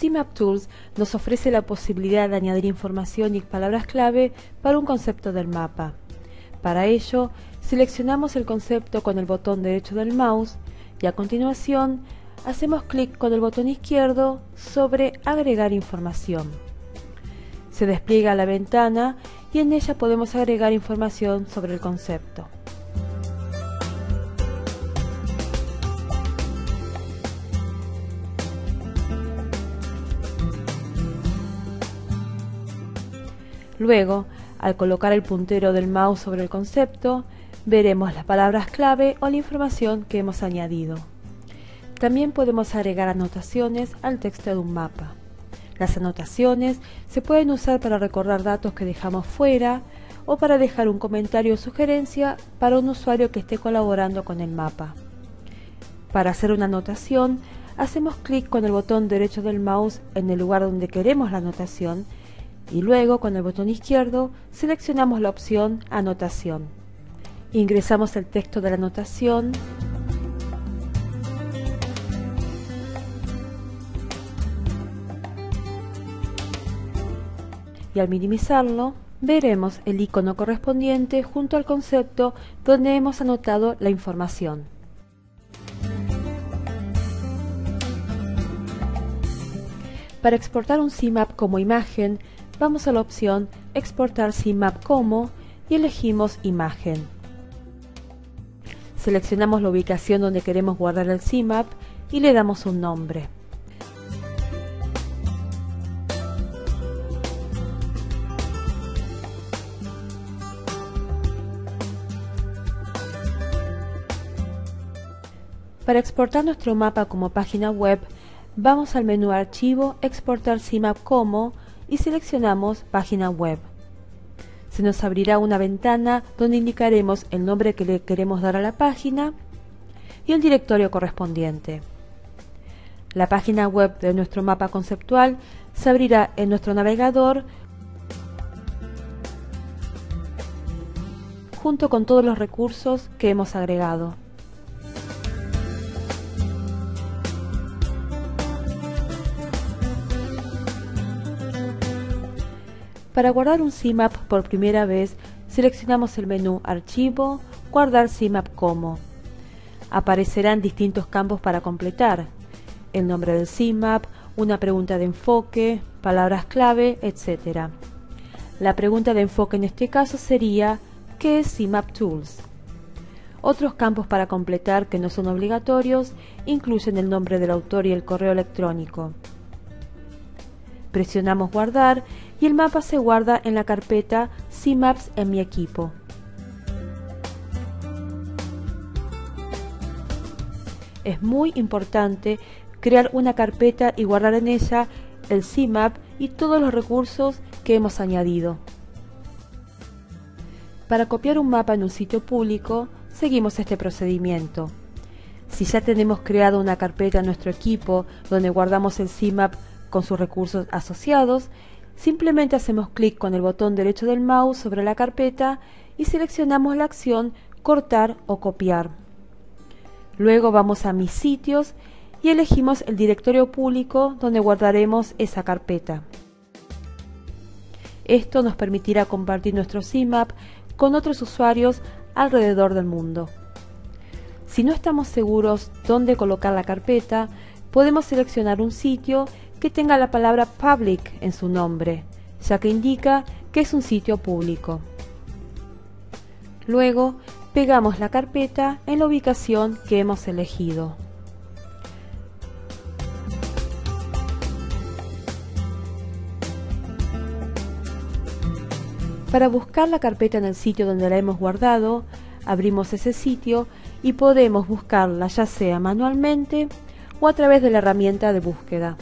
CMAP Tools nos ofrece la posibilidad de añadir información y palabras clave para un concepto del mapa. Para ello, seleccionamos el concepto con el botón derecho del mouse y a continuación hacemos clic con el botón izquierdo sobre Agregar información. Se despliega la ventana y en ella podemos agregar información sobre el concepto. Luego, al colocar el puntero del mouse sobre el concepto, veremos las palabras clave o la información que hemos añadido. También podemos agregar anotaciones al texto de un mapa. Las anotaciones se pueden usar para recordar datos que dejamos fuera o para dejar un comentario o sugerencia para un usuario que esté colaborando con el mapa. Para hacer una anotación, hacemos clic con el botón derecho del mouse en el lugar donde queremos la anotación y luego con el botón izquierdo seleccionamos la opción Anotación. Ingresamos el texto de la anotación y al minimizarlo veremos el icono correspondiente junto al concepto donde hemos anotado la información. Para exportar un CMAP como imagen, vamos a la opción Exportar CMAP como y elegimos Imagen. Seleccionamos la ubicación donde queremos guardar el CMAP y le damos un nombre. Para exportar nuestro mapa como página web, vamos al menú Archivo, Exportar CMAP como y seleccionamos Página web. Se nos abrirá una ventana donde indicaremos el nombre que le queremos dar a la página y el directorio correspondiente. La página web de nuestro mapa conceptual se abrirá en nuestro navegador junto con todos los recursos que hemos agregado. Para guardar un CMAP por primera vez, seleccionamos el menú Archivo, Guardar CMAP como. Aparecerán distintos campos para completar. El nombre del CMAP, una pregunta de enfoque, palabras clave, etc. La pregunta de enfoque en este caso sería ¿qué es CMAP Tools? Otros campos para completar que no son obligatorios incluyen el nombre del autor y el correo electrónico. Presionamos guardar y el mapa se guarda en la carpeta CMAPS en mi equipo. Es muy importante crear una carpeta y guardar en ella el CMAP y todos los recursos que hemos añadido. Para copiar un mapa en un sitio público, seguimos este procedimiento. Si ya tenemos creado una carpeta en nuestro equipo donde guardamos el CMAP con sus recursos asociados, simplemente hacemos clic con el botón derecho del mouse sobre la carpeta y seleccionamos la acción cortar o copiar. Luego vamos a mis sitios y elegimos el directorio público donde guardaremos esa carpeta. Esto nos permitirá compartir nuestro CMAP con otros usuarios alrededor del mundo. Si no estamos seguros dónde colocar la carpeta, podemos seleccionar un sitio que tenga la palabra public en su nombre, ya que indica que es un sitio público. Luego, pegamos la carpeta en la ubicación que hemos elegido. Para buscar la carpeta en el sitio donde la hemos guardado, abrimos ese sitio y podemos buscarla ya sea manualmente o a través de la herramienta de búsqueda.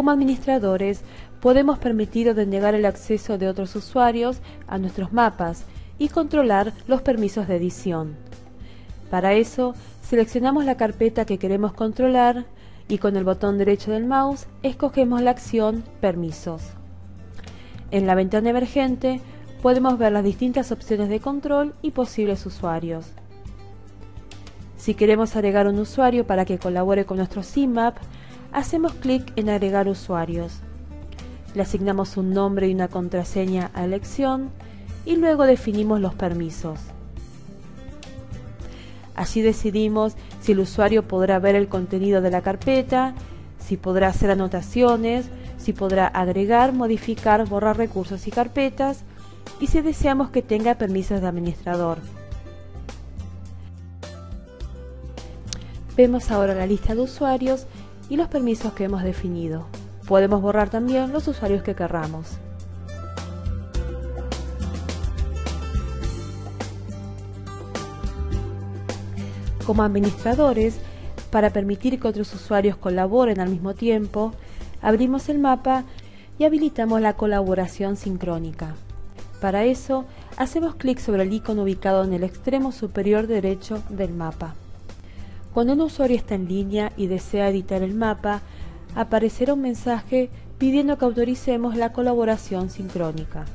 Como administradores, podemos permitir o denegar el acceso de otros usuarios a nuestros mapas y controlar los permisos de edición. Para eso, seleccionamos la carpeta que queremos controlar y con el botón derecho del mouse escogemos la acción Permisos. En la ventana emergente podemos ver las distintas opciones de control y posibles usuarios. Si queremos agregar un usuario para que colabore con nuestro CMAP, hacemos clic en Agregar usuarios. Le asignamos un nombre y una contraseña a elección y luego definimos los permisos. Allí decidimos si el usuario podrá ver el contenido de la carpeta, si podrá hacer anotaciones, si podrá agregar, modificar, borrar recursos y carpetas y si deseamos que tenga permisos de administrador. Vemos ahora la lista de usuarios y los permisos que hemos definido. Podemos borrar también los usuarios que querramos. Como administradores, para permitir que otros usuarios colaboren al mismo tiempo, abrimos el mapa y habilitamos la colaboración sincrónica. Para eso, hacemos clic sobre el icono ubicado en el extremo superior derecho del mapa. Cuando un usuario está en línea y desea editar el mapa, aparecerá un mensaje pidiendo que autoricemos la colaboración sincrónica.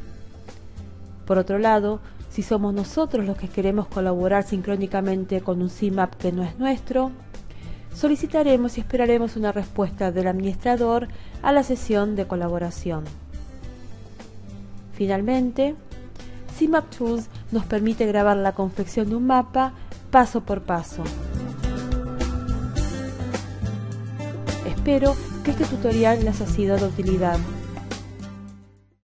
Por otro lado, si somos nosotros los que queremos colaborar sincrónicamente con un CMAP que no es nuestro, solicitaremos y esperaremos una respuesta del administrador a la sesión de colaboración. Finalmente, CMAP Tools nos permite grabar la confección de un mapa paso por paso. Espero que este tutorial les ha sido de utilidad.